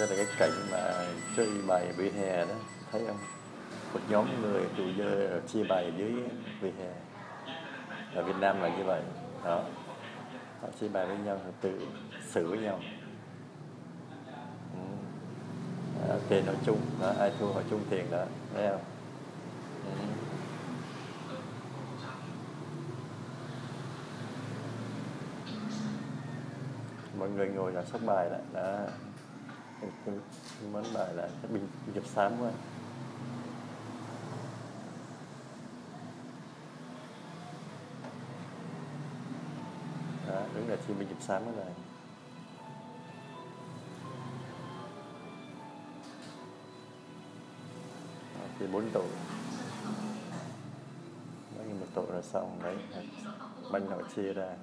đó là cái cảnh mà chơi bài vỉa hè đó thấy không? Một nhóm người tụ dơ chia bài dưới vỉa hè. Ở Việt Nam là như vậy. Đó. Họ chia bài với nhau họ tự xử với nhau. Ừ. tiền họ chung đó, ai thua họ chung tiền đó thấy không? Ừ. mọi người ngồi là sóc bài đó đó mến bài là cái bình dập xám quá. Đó, đúng là chi bình dập xám cái này. Thì bốn tổ nhiêu một tổ là xong đấy. Bánh họ chia ra.